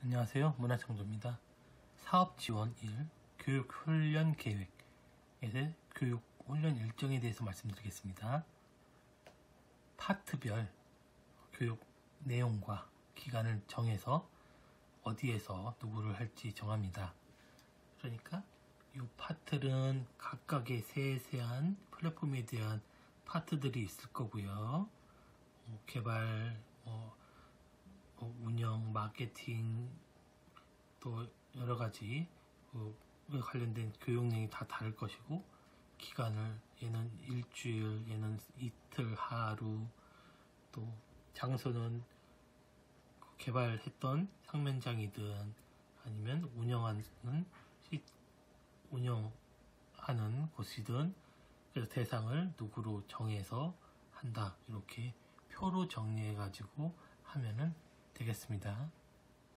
안녕하세요. 문화청조입니다. 사업지원 1 교육훈련 계획에 대해 교육훈련 일정에 대해서 말씀드리겠습니다. 파트별 교육 내용과 기간을 정해서 어디에서 누구를 할지 정합니다. 그러니까 이 파트는 각각의 세세한 플랫폼에 대한 파트들이 있을 거고요. 어, 개발, 뭐, 뭐 운 영, 마케팅 또 여러 가지 그 관련된 교육 내용이 다 다를 것이고 기간을 얘는 일주일, 얘는 이틀, 하루 또 장소는 그 개발했던 상면장이든 아니면 운영하는 시- 운영하는 곳이든 그래서 대상을 누구로 정해서 한다. 이렇게 표로 정리해 가지고 하면은 되겠습니다.